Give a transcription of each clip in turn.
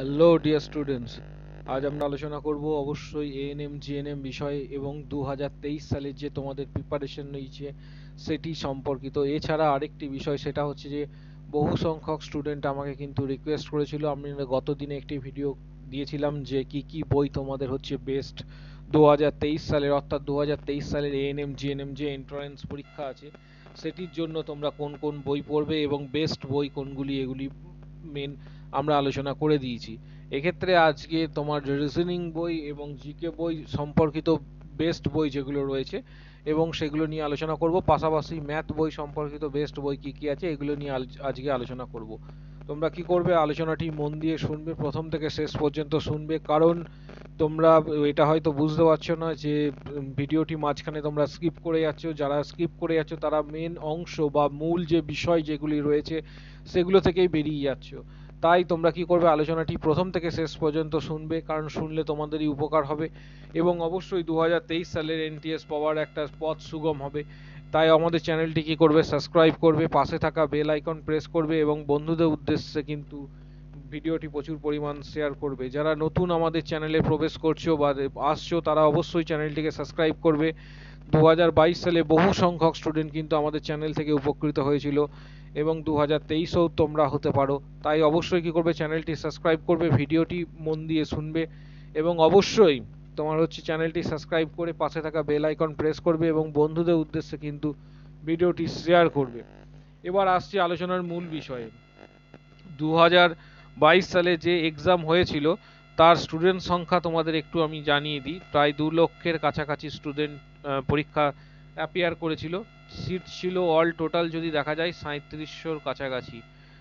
Hello dear students আজ আমরা আলোচনা করব অবশ্যই এএনএম জিএনএম বিষয়ে এবং দু হাজার তেইশ সালের যে তোমাদের প্রিপারেশন নিয়েছে সেটি সম্পর্কিত। এছাড়া আরেকটি বিষয়, সেটা হচ্ছে যে বহু সংখ্যক স্টুডেন্ট আমাকে কিন্তু রিকোয়েস্ট করেছিল। আমি গত দিনে একটি ভিডিও দিয়েছিলাম যে কি কি বই তোমাদের হচ্ছে বেস্ট দু হাজার তেইশ সালের, অর্থাৎ দু হাজার তেইশ সালের এএনএম জিএনএম যে এন্ট্রান্স পরীক্ষা আছে, সেটির জন্য তোমরা কোন কোন বই পড়বে এবং বেস্ট বই কোনগুলি, এগুলি মেন আমরা আলোচনা করে দিয়েছি। এক্ষেত্রে আজকে তোমার রিজনিং বই এবং জিকে বই সম্পর্কিত বেস্ট বই যেগুলো রয়েছে এবং সেগুলো নিয়ে আলোচনা করব। পাশাপাশি ম্যাথ বই সম্পর্কিত বেস্ট বই কি কি আছে এগুলো নিয়ে আজকে আলোচনা করব। তোমরা কি করবে? আলোচনাটি মন দিয়ে শুনবে, প্রথম থেকে শেষ পর্যন্ত শুনবে। কারণ তোমরা, এটা হয়তো বুঝতে পারছ না যে ভিডিওটি মাঝখানে তোমরা স্কিপ করে যাচ্ছ। যারা স্কিপ করে যাচ্ছ, তারা মেন অংশ বা মূল যে বিষয় যেগুলি রয়েছে, সেগুলো থেকেই বেরিয়ে যাচ্ছ। তাই তোমরা কি করবে? আলোচনাটি প্রথম থেকে শেষ পর্যন্ত শুনবে, কারণ শুনলে তোমাদেরই উপকার হবে। এবং অবশ্যই দু হাজার তেইশ সালের এনটিএস পাওয়ার একটা পথ সুগম হবে। তাই আমাদের চ্যানেলটি কি করবে? সাবস্ক্রাইব করবে, পাশে থাকা বেল আইকন প্রেস করবে এবং বন্ধুদের উদ্দেশ্যে কিন্তু ভিডিওটি প্রচুর পরিমাণ শেয়ার করবে। যারা নতুন আমাদের চ্যানেলে প্রবেশ করছ বা আসছো, তারা অবশ্যই চ্যানেলটিকে সাবস্ক্রাইব করবে। দু হাজার বাইশ সালে বহু সংখ্যক স্টুডেন্ট কিন্তু আমাদের চ্যানেল থেকে উপকৃত হয়েছিল। এবং দু হাজার তেইশেও তোমরা হতে পারো। তাই অবশ্যই কি করবে? চ্যানেলটি সাবস্ক্রাইব করবে, ভিডিওটি মন দিয়ে শুনবে এবং অবশ্যই তোমার হচ্ছে চ্যানেলটি সাবস্ক্রাইব করে পাশে থাকা বেল আইকন প্রেস করবে এবং বন্ধুদের উদ্দেশ্যে কিন্তু ভিডিওটি শেয়ার করবে। এবার আসছি আলোচনার মূল বিষয়ে। দু বাইশ সালে যে এক্সাম হয়েছিল, তার স্টুডেন্ট সংখ্যা তোমাদের একটু আমি জানিয়ে দিই। প্রায় দু লক্ষের কাছাকাছি স্টুডেন্ট পরীক্ষা অ্যাপিয়ার করেছিল। সিট ছিল অল টোটাল যদি দেখা যায় সাঁত্রিশশোর কাছাকাছি।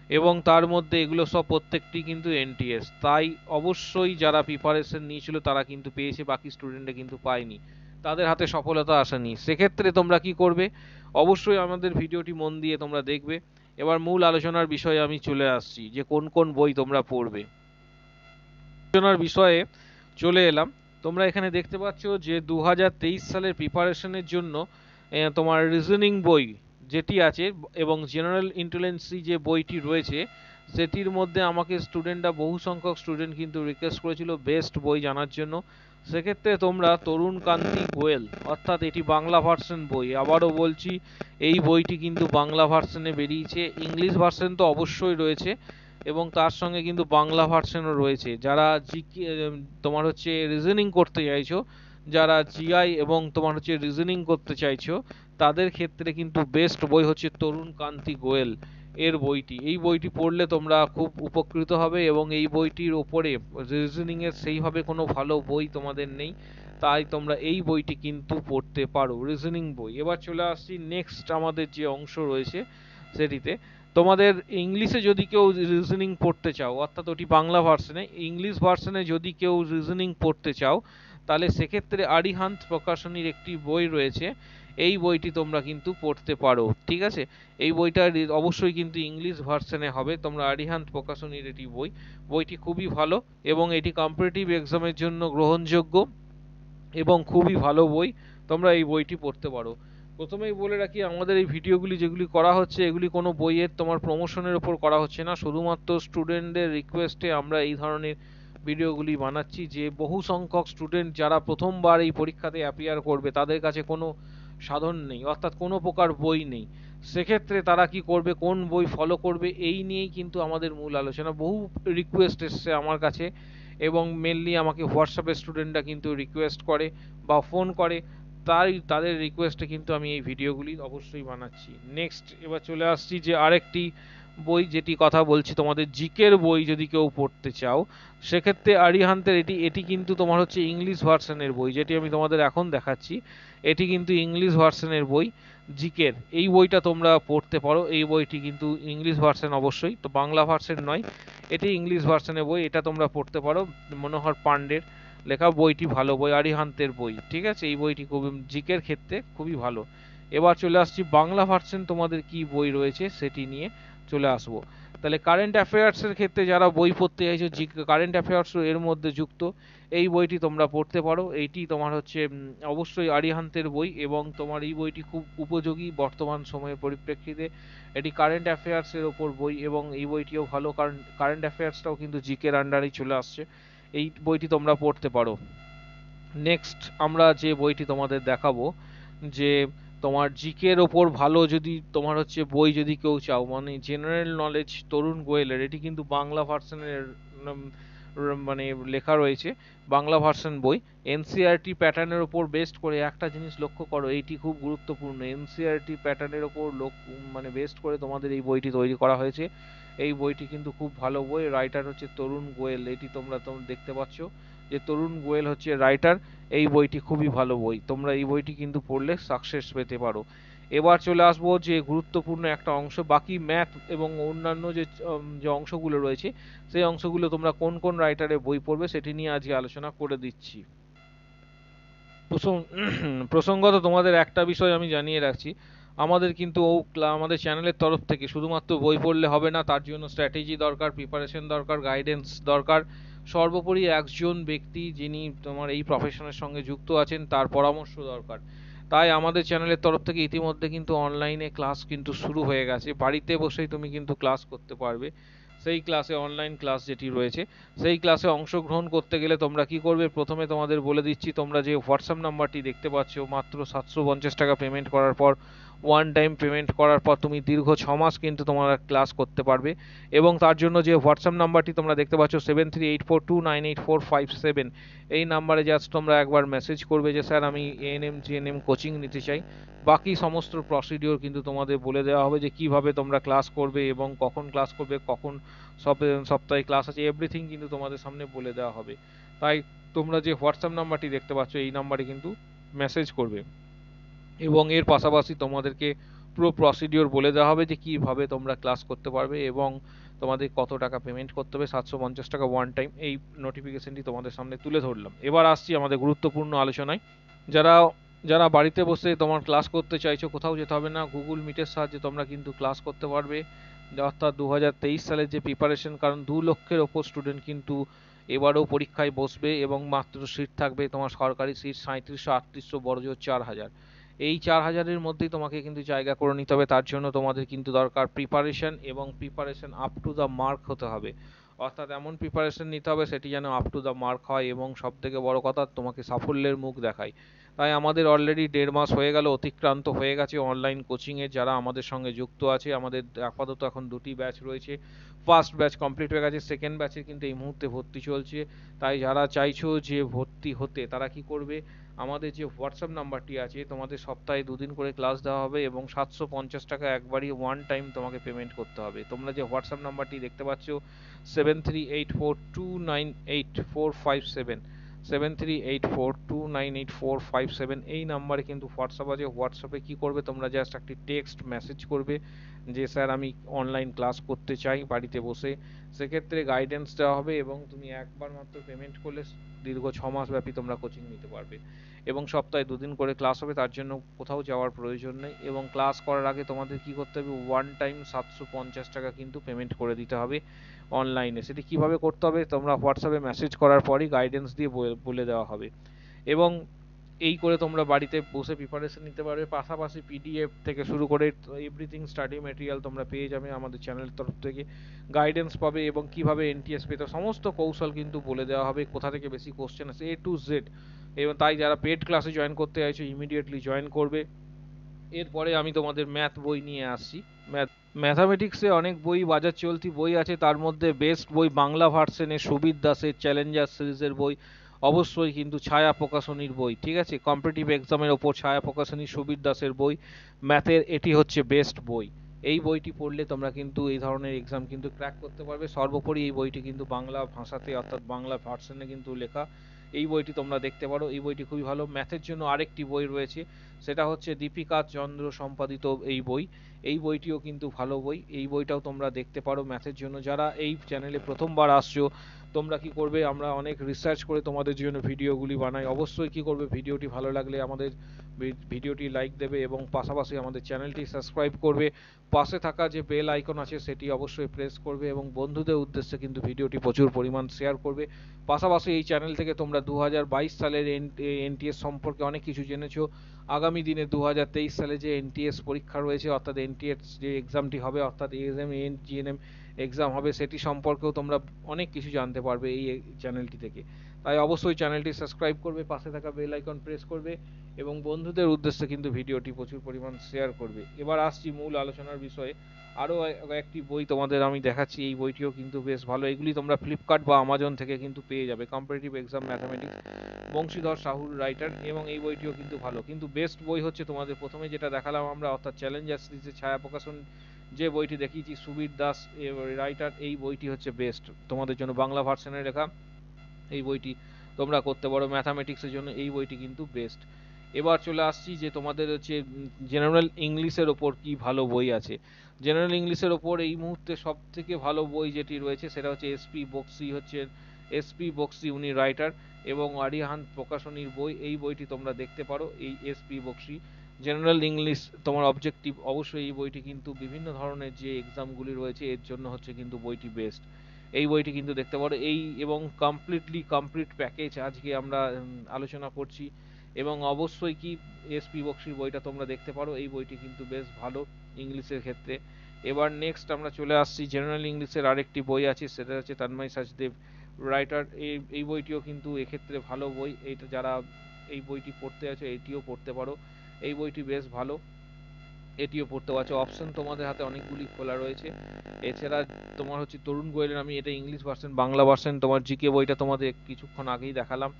এবং তার মধ্যে এগুলো সব প্রত্যেকটি কিন্তু এনটিএস তাই অবশ্যই যারা প্রিপারেশন নিয়েছিল তারা কিন্তু পেয়েছে, বাকি স্টুডেন্টরা কিন্তু পায়নি। তাদের হাতে সফলতা আসেনি। সেক্ষেত্রে তোমরা কি করবে? অবশ্যই আমাদের ভিডিওটি মন দিয়ে তোমরা দেখবে। এবার মূল আলোচনার বিষয়ে আমি চলে আসছি, যে কোন কোন বই তোমরা পড়বে। আলোচনার বিষয়ে চলে এলাম। তোমরা এখানে দেখতে পাচ্ছ যে দু হাজার তেইশ সালের প্রিপারেশনের জন্য তোমার রিজনিং বই যেটি আছে এবং জেনারেল ইন্টেলিজেন্সি যে বইটি রয়েছে, সেটির মধ্যে আমাকে স্টুডেন্টরা বহু সংখ্যক স্টুডেন্ট কিন্তু রিকোয়েস্ট করেছিল বেস্ট বই জানার জন্য। সেক্ষেত্রে তোমরা তরুণ কান্তি গোয়েল, অর্থাৎ এটি বাংলা ভার্সন বই। আবারও বলছি, এই বইটি কিন্তু বাংলা ভার্সনে বেরিয়েছে। ইংলিশ ভার্সন তো অবশ্যই রয়েছে এবং তার সঙ্গে কিন্তু বাংলা ভার্সনও রয়েছে। যারা জিকে তোমার হচ্ছে রিজনিং করতে চাইছো যারা জিআই এবং তোমার হচ্ছে রিজনিং করতে চাইছো, তাদের ক্ষেত্রে কিন্তু বেস্ট বই হচ্ছে তরুণ কান্তি গোয়েল এর বইটি। এই বইটি পড়লে তোমরা খুব উপকৃত হবে এবং এই বইটির ওপরে রিজনিং এর সেইভাবে কোনো ভালো বই তোমাদের নেই, তাই তোমরা এই বইটি কিন্তু পড়তে পারো রিজনিং বই। এবার চলে আসছি নেক্সট আমাদের যে অংশ রয়েছে সেটিতে। তোমাদের ইংলিশে যদি কেউ রিজনিং পড়তে চাও, অর্থাৎ ওটি বাংলা ভার্সনে ইংলিশ ভার্সনে যদি কেউ রিজনিং পড়তে চাও তাহলে সেক্ষেত্রে আরিহান্ত প্রকাশনীর একটি বই রয়েছে। এই বইটি তোমরা কিন্তু পড়তে পারো, ঠিক আছে? এই বইটা অবশ্যই কিন্তু ইংলিশ ভার্সনে হবে। তোমরা আরিহান্ত প্রকাশনীর এটি বই। বইটি খুবই ভালো এবং এটি কম্পিটিটিভ এক্সামের জন্য গ্রহণযোগ্য এবং খুবই ভালো বই। তোমরা এই বইটি পড়তে পারো। প্রথমেই বলে রাখি, আমাদের এই ভিডিওগুলি যেগুলি করা হচ্ছে, এগুলি কোনো বইয়ের তোমার প্রমোশনের ওপর করা হচ্ছে না। শুধুমাত্র স্টুডেন্টদের রিকোয়েস্টে আমরা এই ধরনের ভিডিওগুলি বানাচ্ছি যে বহু সংখ্যক স্টুডেন্ট যারা প্রথমবার এই পরীক্ষাতে অ্যাপিয়ার করবে, তাদের কাছে কোনো সাধন নেই, অর্থাৎ কোনো প্রকার বই নেই। সেক্ষেত্রে তারা কি করবে, কোন বই ফলো করবে, এই নিয়েই কিন্তু আমাদের মূল আলোচনা। বহু রিকোয়েস্ট এসছে আমার কাছে এবং মেনলি আমাকে হোয়াটসঅ্যাপে স্টুডেন্টরা কিন্তু রিকোয়েস্ট করে বা ফোন করে। তাই তাদের রিকোয়েস্টে কিন্তু আমি এই ভিডিওগুলি অবশ্যই বানাচ্ছি। নেক্সট এবার চলে আসছি যে আরেকটি বই যেটি কথা বলছি, তোমাদের জিকের বই যদি কেউ পড়তে চাও, সেক্ষেত্রে আরিহান্তের এটি এটি কিন্তু তোমার হচ্ছে ইংলিশ ভার্সনের বই, যেটি আমি তোমাদের এখন দেখাচ্ছি। এটি কিন্তু ইংলিশ ভার্সনের বই, জিকের। এই বইটা তোমরা পড়তে পারো। এই বইটি কিন্তু ইংলিশ ভার্সন অবশ্যই, তো বাংলা ভার্সন নয়, এটি ইংলিশ ভার্সনের বই, এটা তোমরা পড়তে পারো, মনোহর পাণ্ডের লেখা বইটি ভালো বই, আরিহান্তের বই, ঠিক আছে? এই বইটি খুব জিকের ক্ষেত্রে খুবই ভালো। এবার চলে আসছি, বাংলা ভার্সন তোমাদের কি বই রয়েছে সেটি নিয়ে। চলে আসব। তাহলে কারেন্ট অ্যাফেয়ার্সের ক্ষেত্রে যারা বই পড়তে চাইছো, জি কারেন্ট অ্যাফেয়ার্স এর মধ্যে যুক্ত, এই বইটি তোমরা পড়তে পারো। এইটি তোমার হচ্ছে অবশ্যই আরিহান্তের বই এবং তোমার এই বইটি খুব উপযোগী বর্তমান সময়ের পরিপ্রেক্ষিতে। এটি কারেন্ট অ্যাফেয়ার্সের ওপর বই এবং এই বইটিও ভালো, কারণ কারেন্ট অ্যাফেয়ার্সটাও কিন্তু জিকের আন্ডারেই চলে আসছে। এই বইটি তোমরা পড়তে পারো। নেক্সট আমরা যে বইটি তোমাদের দেখাবো, যে তোমার জিকের ওপর ভালো যদি তোমার হচ্ছে বই যদি কেউ চাও মানে জেনারেল নলেজ তরুণ গোয়েলের, এটি কিন্তু বাংলা ভার্সনের মানে লেখা রয়েছে, বাংলা ভার্সন বই। এনসিআরটি প্যাটার্নের ওপর বেস্ট করে একটা জিনিস লক্ষ্য করো এইটি খুব গুরুত্বপূর্ণ। এনসিআরটি প্যাটার্নের ওপর লোক মানে বেস্ট করে তোমাদের এই বইটি তৈরি করা হয়েছে। এই বইটি কিন্তু খুব ভালো বই রাইটার হচ্ছে তরুণ গোয়েল, এটি তোমরা তোমরা দেখতে পাচ্ছ। যে তরুণ গোয়েল হচ্ছে রাইটার এই বইটি খুবই ভালো বই। তোমরা এই বইটি কিন্তু পড়লে সাকসেস পেতে পারো। এবার চলে আসব যে গুরুত্বপূর্ণ একটা অংশ, বাকি ম্যাথ এবং অন্যান্য যে যে অংশগুলো রয়েছে, সেই অংশগুলো তোমরা কোন কোন রাইটারের বই পড়বে সেটি নিয়ে আজকে আলোচনা করে দিচ্ছি। প্রসঙ্গত তোমাদের একটা বিষয় আমি জানিয়ে রাখছি। আমাদের কিন্তু ও আমাদের চ্যানেলের তরফ থেকে শুধুমাত্র বই পড়লে হবে না, তার জন্য স্ট্র্যাটেজি দরকার প্রিপারেশন দরকার গাইডেন্স দরকার। সর্বোপরি একজন ব্যক্তি যিনি তোমার এই প্রফেশনের সঙ্গে যুক্ত আছেন, তার পরামর্শ দরকার। তাই আমাদের চ্যানেলের তরফ থেকে ইতিমধ্যে কিন্তু অনলাইনে ক্লাস কিন্তু শুরু হয়ে গেছে। বাড়িতে বসেই তুমি কিন্তু ক্লাস করতে পারবে। সেই ক্লাসে অনলাইন ক্লাস যেটি রয়েছে, সেই ক্লাসে অংশগ্রহণ করতে গেলে তোমরা কি করবে? প্রথমে তোমাদের বলে দিচ্ছি, তোমরা যে হোয়াটসঅ্যাপ নাম্বারটি দেখতে পাচ্ছ, মাত্র সাতশো পঞ্চাশ টাকা পেমেন্ট করার পর ওয়ান টাইম পেমেন্ট করার পর তুমি দীর্ঘ ছ মাস কিন্তু তোমরা ক্লাস করতে পারবে। এবং তার জন্য যে হোয়াটসঅ্যাপ নাম্বারটি তোমরা দেখতে পাচ্ছ seven three eight four two nine eight four five seven এই নাম্বারে জাস্ট তোমরা একবার মেসেজ করবে যে, স্যার, আমি এএনএম জিএনএম কোচিং নিতে চাই। বাকি সমস্ত প্রসিডিওর কিন্তু তোমাদের বলে দেওয়া হবে যে, কীভাবে তোমরা ক্লাস করবে এবং কখন ক্লাস করবে, কখন সব সপ্তাহে ক্লাস আছে এভরিথিং কিন্তু তোমাদের সামনে বলে দেওয়া হবে। তাই তোমরা যে হোয়াটসঅ্যাপ নাম্বারটি দেখতে পাচ্ছ, এই নাম্বারে কিন্তু মেসেজ করবে। এবং এর পাশাপাশি তোমাদেরকে পুরো প্রসিডিওর বলে দেওয়া হবে যে কীভাবে তোমরা ক্লাস করতে পারবে এবং তোমাদের কত টাকা পেমেন্ট করতে হবে, সাতশো পঞ্চাশ টাকা ওয়ান টাইম এই নোটিফিকেশনটি তোমাদের সামনে তুলে ধরলাম। এবার আসছি আমাদের গুরুত্বপূর্ণ আলোচনায়। যারা যারা বাড়িতে বসে তোমার ক্লাস করতে চাইছো, কোথাও যেতে হবে না গুগল মিটের সাহায্যে তোমরা কিন্তু ক্লাস করতে পারবে। অর্থাৎ দু হাজার তেইশ সালের যে প্রিপারেশন কারণ দু লক্ষের ওপর স্টুডেন্ট কিন্তু এবারেও পরীক্ষায় বসবে এবং মাত্র সিট থাকবে তোমার সরকারি সিট সাঁত্রিশশো আটত্রিশশো বড় জোর চার হাজার। এই চার হাজারের মধ্যেই তোমাকে কিন্তু জায়গা করে নিতে হবে। তার জন্য তোমাদের কিন্তু দরকার প্রিপারেশন এবং preparation up to the mark হতে হবে। অর্থাৎ এমন প্রিপারেশন নিতে হবে সেটি যেন আপ টু দ্য মার্ক হয় এবং সব থেকে বড় কথা তোমাকে সাফল্যের মুখ দেখায়। তাই আমাদের অলরেডি দেড় মাস হয়ে গেল, অতিক্রান্ত হয়ে গেছে। অনলাইন কোচিংয়ের যারা আমাদের সঙ্গে যুক্ত আছে, আমাদের আপাতত এখন দুটি ব্যাচ রয়েছে। ফার্স্ট ব্যাচ কমপ্লিট হয়ে গেছে সেকেন্ড ব্যাচে কিন্তু এই মুহূর্তে ভর্তি চলছে। তাই যারা চাইছো যে ভর্তি হতে, তারা কি করবে? আমাদের যে হোয়াটসঅ্যাপ নাম্বারটি আছে, তোমাদের সপ্তাহে দুদিন করে ক্লাস দেওয়া হবে এবং সাতশো পঞ্চাশ টাকা একবারই ওয়ান টাইম তোমাকে পেমেন্ট করতে হবে। তোমরা যে হোয়াটসঅ্যাপ নাম্বারটি দেখতে পাচ্ছ seven three eight four two nine eight four five seven seven three eight four two nine eight four five seven এই নাম্বারে কিন্তু হোয়াটসঅ্যাপ আছে। হোয়াটসঅ্যাপে কী করবে? তোমরা জাস্ট একটি টেক্সট মেসেজ করবে। যে, স্যার, আমি অনলাইন ক্লাস করতে চাই বাড়িতে বসে, সেক্ষেত্রে গাইডেন্স দেওয়া হবে এবং তুমি একবার মাত্র পেমেন্ট করলে দীর্ঘ ছ মাস ব্যাপী তোমরা কোচিং নিতে পারবে। এবং সপ্তাহে দুদিন করে ক্লাস হবে, তার জন্য কোথাও যাওয়ার প্রয়োজন নেই এবং ক্লাস করার আগে তোমাদের কি করতে হবে ওয়ান টাইম সাতশো পঞ্চাশ টাকা কিন্তু পেমেন্ট করে দিতে হবে অনলাইনে সেটি কীভাবে করতে হবে, তোমরা হোয়াটসঅ্যাপে মেসেজ করার পরই গাইডেন্স দিয়ে বলে দেওয়া হবে। এবং এই করে তোমরা বাড়িতে বসে প্রিপারেশন নিতে পারবে। পাশাপাশি পিডিএফ থেকে শুরু করে এভরিথিং স্টাডি ম্যাটেরিয়াল তোমরা পেয়ে যাবে আমাদের চ্যানেলের তরফ থেকে। গাইডেন্স পাবে এবং কীভাবে এনটিএস পেতে সমস্ত কৌশল কিন্তু বলে দেওয়া হবে, কোথা থেকে বেশি কোশ্চেন আছে এ টু জেড এবং তাই যারা পেড ক্লাসে জয়েন করতে চাইছো ইমিডিয়েটলি জয়েন করবে। এরপরে আমি তোমাদের ম্যাথ বই নিয়ে আসছি। ম্যাথ ম্যাথামেটিক্সে অনেক বই, বাজার চলতি বই আছে, তার মধ্যে বেস্ট বই বাংলা ভার্সনে সুবিদ দাসের চ্যালেঞ্জার সিরিজের বই। অবশ্যই কিন্তু ছায়া প্রকাশনীর বই, ঠিক আছে? কম্পিটিটিভ এক্সামের ওপর ছায়া প্রকাশনী সুবিদ দাসের বই ম্যাথের এটি হচ্ছে বেস্ট বই। এই বইটি পড়লে তোমরা কিন্তু এই ধরনের এক্সাম কিন্তু ক্র্যাক করতে পারবে। সর্বোপরি এই বইটি কিন্তু বাংলা ভাষাতে, অর্থাৎ বাংলা ভার্সনে কিন্তু লেখা। এই বইটি তোমরা দেখতে পারো। এই বইটি খুবই ভালো। ম্যাথের জন্য আরেকটি বই রয়েছে, সেটা হচ্ছে দীপিকা চন্দ্র সম্পাদিত এই বই। এই বইটিও কিন্তু ভালো বই। এই বইটাও তোমরা দেখতে পারো ম্যাথের জন্য। যারা এই চ্যানেলে প্রথমবার আসছো তোমরা কি করবে? আমরা অনেক রিসার্চ করে তোমাদের জন্য ভিডিওগুলি বানাই। অবশ্যই কি করবে? ভিডিওটি ভালো লাগলে আমাদের ভিডিওটি লাইক দেবে এবং পাশাপাশি আমাদের চ্যানেলটি সাবস্ক্রাইব করবে। পাশে থাকা যে বেল আইকন আছে, সেটি অবশ্যই প্রেস করবে এবং বন্ধুদের উদ্দেশ্যে কিন্তু ভিডিওটি প্রচুর পরিমাণ শেয়ার করবে। পাশাপাশি এই চ্যানেল থেকে তোমরা দু হাজার বাইশ সালের এনটিএস সম্পর্কে অনেক কিছু জেনেছো। আগামী দিনে দু হাজার তেইশ সালে যে এনটিএস পরীক্ষা রয়েছে, অর্থাৎ এনটিএস যে এক্সামটি হবে, অর্থাৎ এএসএম এন জিএনএম এক্সাম হবে, সেটি সম্পর্কেও তোমরা অনেক কিছু জানতে পারবে এই চ্যানেলটি থেকে। তাই অবশ্যই চ্যানেলটি সাবস্ক্রাইব করবে, পাশে থাকা বেল আইকন প্রেস করবে এবং বন্ধুদের উদ্দেশ্যে কিন্তু ভিডিওটি প্রচুর পরিমাণ শেয়ার করবে। এবার আসছি মূল আলোচনার বিষয়ে। আরও একটি বই তোমাদের আমি দেখাচ্ছি, এই বইটিও কিন্তু বেশ ভালো। এগুলি তোমরা ফ্লিপকার্ট বা আমাজন থেকে কিন্তু পেয়ে যাবে কম্পারেটিভ এক্সাম ম্যাথামেটিক্স বংশীধর সাহুর রাইটার এবং এই বইটিও কিন্তু ভালো। কিন্তু বেস্ট বই হচ্ছে তোমাদের প্রথমে যেটা দেখালাম আমরা, অর্থাৎ চ্যালেঞ্জার সিরিজের ছায়া প্রকাশন যে বইটি দেখিয়েছি সুবীর দাস রাইটার এই বইটি হচ্ছে বেস্ট তোমাদের জন্য বাংলা ভার্সনে লেখা। এই বইটি তোমরা করতে পারো। ম্যাথামেটিক্সের জন্য এই বইটি কিন্তু বেস্ট এবার চলে আসছি যে তোমাদের হচ্ছে জেনারেল ইংলিশের ওপর কি ভালো বই আছে। জেনারেল ইংলিশের ওপর এই মুহূর্তে সব থেকে ভালো বই যেটি রয়েছে সেটা হচ্ছে এসপি বক্সি হচ্ছে এসপি বক্সি উনি রাইটার এবং আরিহান প্রকাশনীর বই। এই বইটি তোমরা দেখতে পারো। এই এসপি বক্সি জেনারেল ইংলিশ তোমার অবজেক্টিভ অবশ্যই এই বইটি কিন্তু বিভিন্ন ধরনের যে এক্সামগুলি রয়েছে, এর জন্য হচ্ছে কিন্তু বইটি বেস্ট এই বইটি কিন্তু দেখতে পারো, এই এবং কমপ্লিটলি কমপ্লিট প্যাকেজ আজকে আমরা আলোচনা করছি এবং অবশ্যই কি এসপি বক্সির বইটা তোমরা দেখতে পারো, এই বইটি কিন্তু বেশ ভালো ইংলিশের ক্ষেত্রে। এবার নেক্সট আমরা চলে আসছি জেনারেল ইংলিশের আরেকটি বই আছে, সেটা হচ্ছে তন্ময় সাচদেব রাইটার এই এই বইটিও কিন্তু এক্ষেত্রে ভালো বই, এইটা যারা এই বইটি পড়তে আছে, এটিও পড়তে পারো। এই বইটি বেশ ভালো। এটিও পড়তে পারছ। অপশন তোমাদের হাতে অনেকগুলি খোলা রয়েছে। এছাড়া তোমার হচ্ছে তরুণ গোয়েলের আমি এটা ইংলিশ ভার্সন বাংলা ভার্সন তোমার জিকে বইটা তোমাদের কিছুক্ষণ আগেই দেখালাম।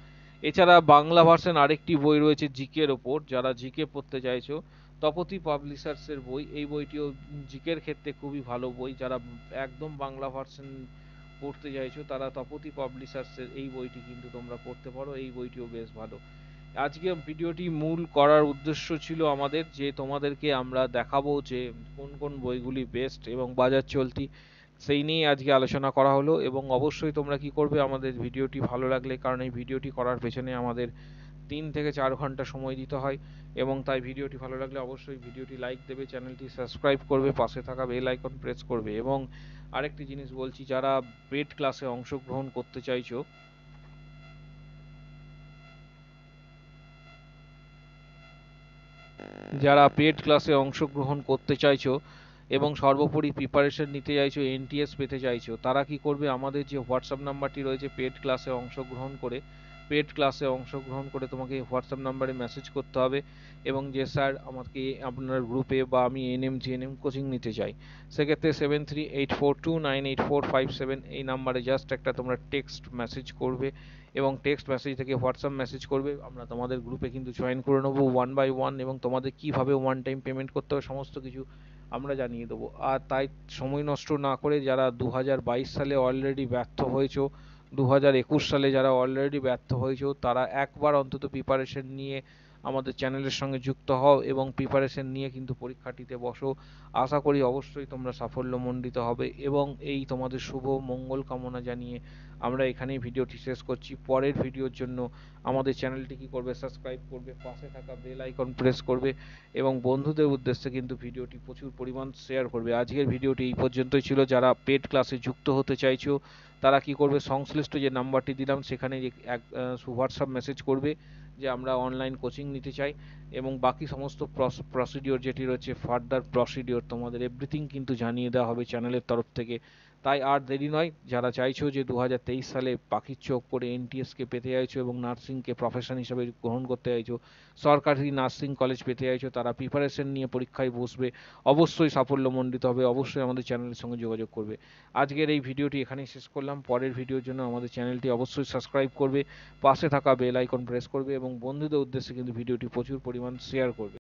এছাড়া বাংলা ভার্সন আরেকটি বই রয়েছে জিকের ওপর। যারা জিকে পড়তে চাইছো, তপতি পাবলিশার্সের বই। এই বইটিও জিকের ক্ষেত্রে খুবই ভালো বই। যারা একদম বাংলা ভার্সন পড়তে চাইছো, তারা তপতি পাবলিশার্সের এই বইটি কিন্তু তোমরা পড়তে পারো। এই বইটিও বেশ ভালো। আজকে ভিডিওটি মূল করার উদ্দেশ্য ছিল আমাদের যে তোমাদেরকে আমরা দেখাবো যে কোন কোন বইগুলি বেস্ট এবং বাজার চলতি সেই নিয়ে আজকে আলোচনা করা হলো এবং অবশ্যই তোমরা কি করবে আমাদের ভিডিওটি ভালো লাগলে, কারণ এই ভিডিওটি করার পেছনে আমাদের তিন থেকে চার ঘণ্টা সময় দিতে হয় এবং তাই ভিডিওটি ভালো লাগলে অবশ্যই ভিডিওটি লাইক দেবে, চ্যানেলটি সাবস্ক্রাইব করবে, পাশে থাকা বেল আইকন প্রেস করবে এবং আরেকটি জিনিস বলছি, যারা পেড ক্লাসে অংশগ্রহণ করতে চাইছো যারা পেড ক্লাসে অংশগ্রহণ করতে চাইছো এবং সর্বোপরি প্রিপারেশন নিতে চাইছো এনটিএস পেতে চাইছো, তারা কি করবে? আমাদের যে হোয়াটসঅ্যাপ নাম্বারটি রয়েছে পেড ক্লাসে অংশগ্রহণ করে পেড ক্লাসে অংশগ্রহণ করে তোমাকে হোয়াটসঅ্যাপ নাম্বারে মেসেজ করতে হবে এবং যে স্যার আমাকে আপনার গ্রুপে বা আমি এনএম জিএনএম কোচিং নিতে চাই, সেক্ষেত্রে seven three eight four two nine eight four five seven এই নাম্বারে জাস্ট একটা তোমরা টেক্সট মেসেজ করবে এবং টেক্সট মেসেজ থেকে হোয়াটসঅ্যাপ মেসেজ করবে, আমরা তোমাদের গ্রুপে কিন্তু জয়েন করে নেব ওয়ান বাই ওয়ান এবং তোমাদের কীভাবে ওয়ান টাইম পেমেন্ট করতে হবে সমস্ত কিছু আমরা জানিয়ে দেবো। আর তাই সময় নষ্ট না করে যারা দু হাজার বাইশ সালে অলরেডি ব্যর্থ হয়েছো দু হাজার একুশ সালে যারা already ব্যর্থ হয়েছো তারা একবার অন্তত preparation নিয়ে আমাদের চ্যানেলের সঙ্গে যুক্ত হও এবং প্রিপারেশন নিয়ে কিন্তু পরীক্ষাটিতে বসো। আশা করি অবশ্যই তোমরা সাফল্যমণ্ডিত হবে এবং এই তোমাদের শুভ মঙ্গল কামনা জানিয়ে আমরা এখানেই ভিডিওটি শেষ করছি। পরের ভিডিওর জন্য আমাদের চ্যানেলটি কি করবে সাবস্ক্রাইব করবে, পাশে থাকা বেল আইকন প্রেস করবে এবং বন্ধুদের উদ্দেশ্যে কিন্তু ভিডিওটি প্রচুর পরিমাণ শেয়ার করবে। আজকের ভিডিওটি এই পর্যন্তই ছিল। যারা পেড ক্লাসে যুক্ত হতে চাইছো, তারা কি করবে, সংশ্লিষ্ট যে নাম্বারটি দিলাম, সেখানে এক হোয়াটসঅ্যাপ মেসেজ করবে। যে আমরা অনলাইন কোচিং নিতে চাই। এবং বাকি সমস্ত প্রসিডিওর যেটি রয়েছে ফার্দার প্রসিডিওর তোমাদের এভরিথিং কিন্তু জানিয়ে দেওয়া হবে চ্যানেলের তরফ থেকে। তাই আর দেরি নয়, যারা চাইছো যে দু হাজার তেইশ সালে পাখির চোখ করে এনটিএসকে পেতে চাইছো এবং নার্সিংকে প্রফেশন হিসেবে গ্রহণ করতে চাইছো, সরকারি নার্সিং কলেজ পেতে চাইছো, তারা প্রিপারেশন নিয়ে পরীক্ষায় বসবে, অবশ্যই সাফল্যমণ্ডিত হবে, অবশ্যই আমাদের চ্যানেলের সঙ্গে যোগাযোগ করবে। আজকের এই ভিডিওটি এখানেই শেষ করলাম, পরের ভিডিওর জন্য আমাদের চ্যানেলটি অবশ্যই সাবস্ক্রাইব করবে, পাশে থাকা বেল আইকন প্রেস করবে এবং বন্ধুদের উদ্দেশ্যে কিন্তু ভিডিওটি প্রচুর পরিমাণ শেয়ার করবে।